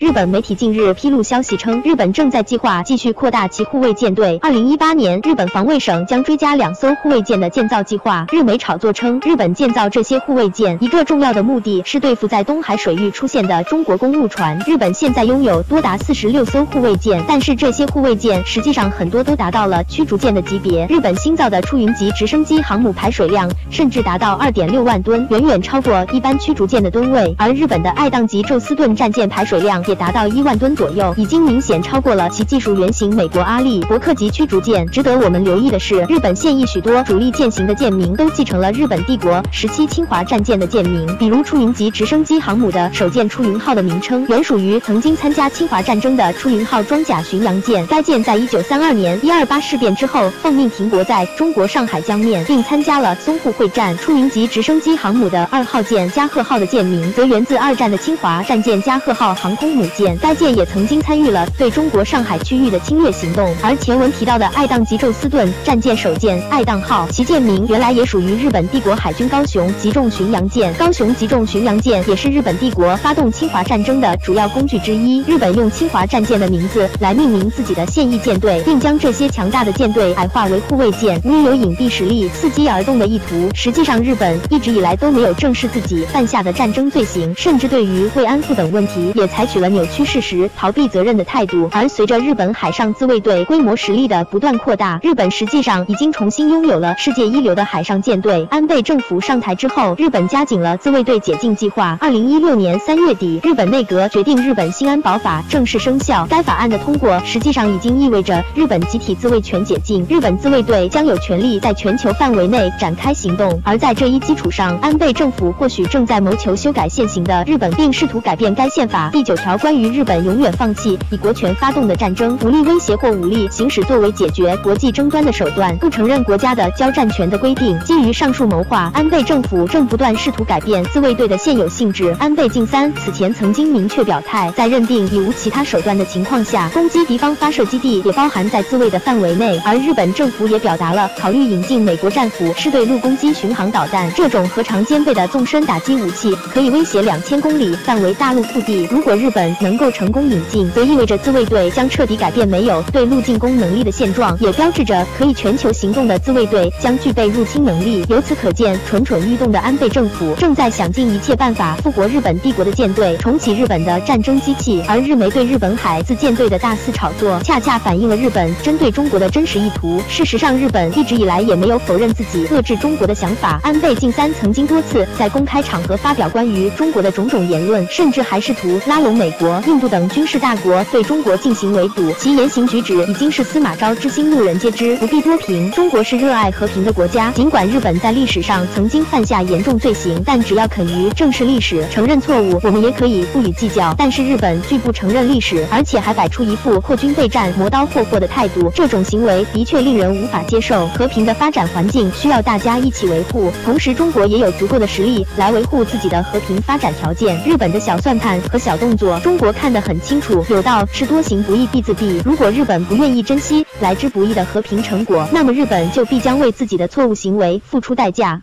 日本媒体近日披露消息称，日本正在计划继续扩大其护卫舰队。二零一八年，日本防卫省将追加两艘护卫舰的建造计划。日媒炒作称，日本建造这些护卫舰，一个重要的目的是对付在东海水域出现的中国公务船。日本现在拥有多达四十六艘护卫舰，但是这些护卫舰实际上很多都达到了驱逐舰的级别。日本新造的出云级直升机航母排水量甚至达到二点六万吨，远远超过一般驱逐舰的吨位。而日本的爱宕级宙斯盾战舰排水量。也达到一万吨左右，已经明显超过了其技术原型美国阿利伯克级驱逐舰。值得我们留意的是，日本现役许多主力舰型的舰名都继承了日本帝国时期侵华战舰的舰名，比如出云级直升机航母的首舰出云号的名称原属于曾经参加侵华战争的出云号装甲巡洋舰。该舰在一九三二年一二八事变之后奉命停泊在中国上海江面，并参加了淞沪会战。出云级直升机航母的二号舰加贺号的舰名则源自二战的侵华战舰加贺号航空。母舰，该舰也曾经参与了对中国上海区域的侵略行动。而前文提到的爱宕级宙斯盾战舰首舰爱宕号，其舰名原来也属于日本帝国海军高雄级重巡洋舰。高雄级重巡洋舰也是日本帝国发动侵华战争的主要工具之一。日本用侵华战舰的名字来命名自己的现役舰队，并将这些强大的舰队矮化为护卫舰，拥有隐蔽实力、伺机而动的意图。实际上，日本一直以来都没有正视自己犯下的战争罪行，甚至对于慰安妇等问题也采取了。扭曲事实、逃避责任的态度。而随着日本海上自卫队规模实力的不断扩大，日本实际上已经重新拥有了世界一流的海上舰队。安倍政府上台之后，日本加紧了自卫队解禁计划。二零一六年三月底，日本内阁决定日本新安保法正式生效。该法案的通过，实际上已经意味着日本集体自卫权解禁，日本自卫队将有权利在全球范围内展开行动。而在这一基础上，安倍政府或许正在谋求修改现行的日本，并试图改变该宪法第九条。关于日本永远放弃以国权发动的战争、武力威胁或武力行使作为解决国际争端的手段、不承认国家的交战权的规定。基于上述谋划，安倍政府正不断试图改变自卫队的现有性质。安倍晋三此前曾经明确表态，在认定已无其他手段的情况下，攻击敌方发射基地也包含在自卫的范围内。而日本政府也表达了考虑引进美国战斧是对陆攻击巡航导弹，这种核常兼备的纵深打击武器可以威胁两千公里范围大陆腹地。如果日本能够成功引进，则意味着自卫队将彻底改变没有对陆进攻能力的现状，也标志着可以全球行动的自卫队将具备入侵能力。由此可见，蠢蠢欲动的安倍政府正在想尽一切办法复活日本帝国的舰队，重启日本的战争机器。而日媒对日本海自舰队的大肆炒作，恰恰反映了日本针对中国的真实意图。事实上，日本一直以来也没有否认自己遏制中国的想法。安倍晋三曾经多次在公开场合发表关于中国的种种言论，甚至还试图拉拢美美国。印度等军事大国对中国进行围堵，其言行举止已经是司马昭之心，路人皆知，不必多评。中国是热爱和平的国家，尽管日本在历史上曾经犯下严重罪行，但只要肯于正视历史、承认错误，我们也可以不予计较。但是日本拒不承认历史，而且还摆出一副扩军备战、磨刀霍霍的态度，这种行为的确令人无法接受。和平的发展环境需要大家一起维护，同时中国也有足够的实力来维护自己的和平发展条件。日本的小算盘和小动作，中国看。得很清楚，有道是多行不义必自毙。如果日本不愿意珍惜来之不易的和平成果，那么日本就必将为自己的错误行为付出代价。